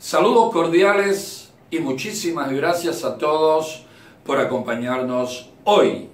Saludos cordiales y muchísimas gracias a todos por acompañarnos hoy.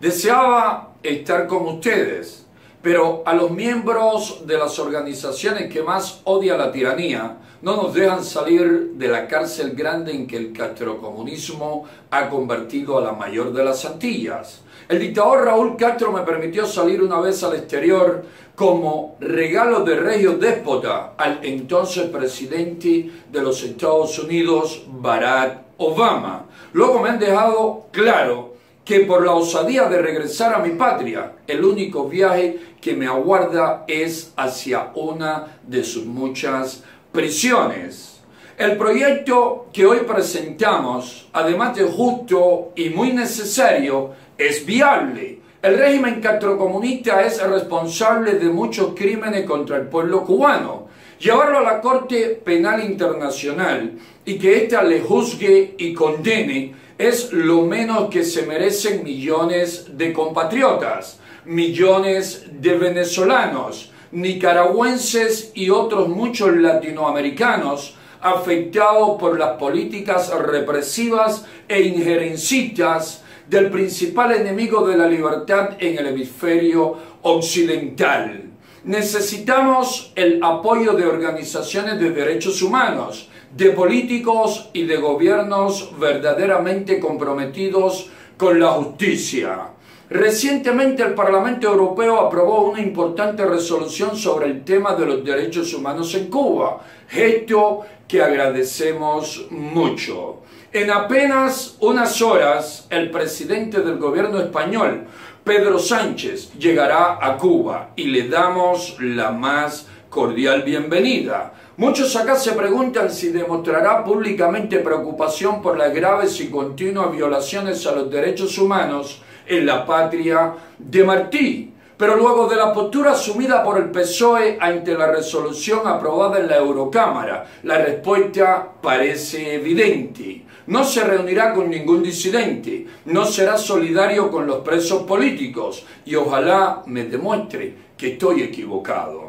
Deseaba estar con ustedes, pero a los miembros de las organizaciones que más odia la tiranía no nos dejan salir de la cárcel grande en que el castrocomunismo ha convertido a la mayor de las Antillas. El dictador Raúl Castro me permitió salir una vez al exterior como regalo de regio déspota al entonces presidente de los Estados Unidos, Barack Obama. Luego me han dejado claro que por la osadía de regresar a mi patria, el único viaje que me aguarda es hacia una de sus muchas prisiones. El proyecto que hoy presentamos, además de justo y muy necesario, es viable. El régimen catrocomunista es responsable de muchos crímenes contra el pueblo cubano. Llevarlo a la Corte Penal Internacional y que ésta le juzgue y condene es lo menos que se merecen millones de compatriotas, millones de venezolanos, nicaragüenses y otros muchos latinoamericanos afectados por las políticas represivas e injerencistas del principal enemigo de la libertad en el hemisferio occidental. Necesitamos el apoyo de organizaciones de derechos humanos, de políticos y de gobiernos verdaderamente comprometidos con la justicia. Recientemente el Parlamento Europeo aprobó una importante resolución sobre el tema de los derechos humanos en Cuba, gesto que agradecemos mucho. En apenas unas horas, el presidente del gobierno español, Pedro Sánchez, llegará a Cuba y le damos la más cordial bienvenida. Muchos acá se preguntan si demostrará públicamente preocupación por las graves y continuas violaciones a los derechos humanos en la patria de Martí. Pero luego de la postura asumida por el PSOE ante la resolución aprobada en la Eurocámara, la respuesta parece evidente. No se reunirá con ningún disidente, no será solidario con los presos políticos y ojalá me demuestre que estoy equivocado.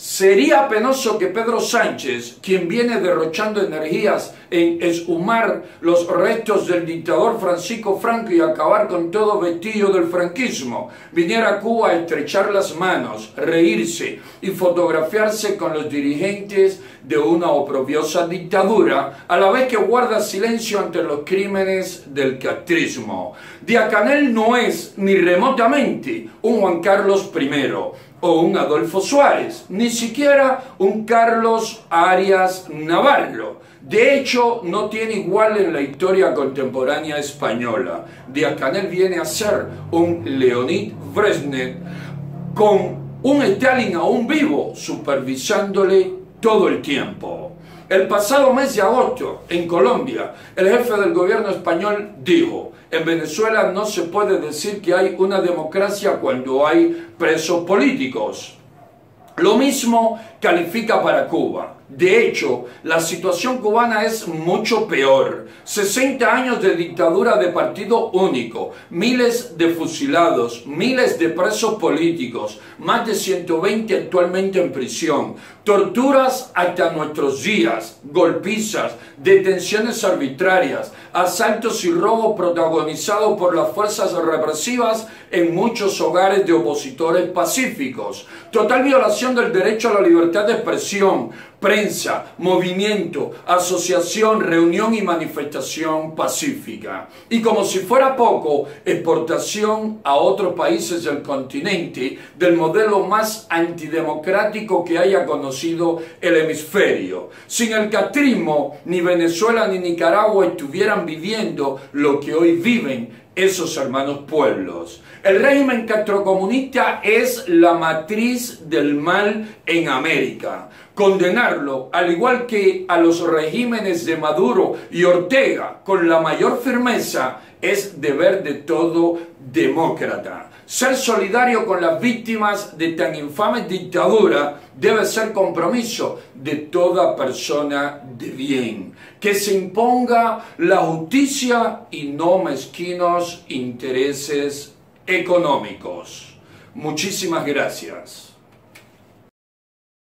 Sería penoso que Pedro Sánchez, quien viene derrochando energías en esfumar los restos del dictador Francisco Franco y acabar con todo vestigio del franquismo, viniera a Cuba a estrechar las manos, reírse y fotografiarse con los dirigentes de una oprobiosa dictadura, a la vez que guarda silencio ante los crímenes del castrismo. Diacanel no es ni remotamente un Juan Carlos I, o un Adolfo Suárez, ni siquiera un Carlos Arias Navarro. De hecho, no tiene igual en la historia contemporánea española. Díaz-Canel viene a ser un Leonid Brezhnev con un Stalin aún vivo supervisándole todo el tiempo. El pasado mes de agosto, en Colombia, el jefe del gobierno español dijo, en Venezuela no se puede decir que hay una democracia cuando hay presos políticos. Lo mismo califica para Cuba. De hecho, la situación cubana es mucho peor. 60 años de dictadura de partido único, miles de fusilados, miles de presos políticos, más de 120 actualmente en prisión, torturas hasta nuestros días, golpizas, detenciones arbitrarias, asaltos y robos protagonizados por las fuerzas represivas en muchos hogares de opositores pacíficos, total violación del derecho a la libertad de expresión, movimiento, asociación, reunión y manifestación pacífica. Y como si fuera poco, exportación a otros países del continente del modelo más antidemocrático que haya conocido el hemisferio. Sin el catrismo, ni Venezuela ni Nicaragua estuvieran viviendo lo que hoy viven esos hermanos pueblos. El régimen castrocomunista es la matriz del mal en América. Condenarlo, al igual que a los regímenes de Maduro y Ortega, con la mayor firmeza, es deber de todo demócrata. Ser solidario con las víctimas de tan infame dictadura debe ser compromiso de toda persona de bien. Que se imponga la justicia y no mezquinos intereses económicos. Muchísimas gracias.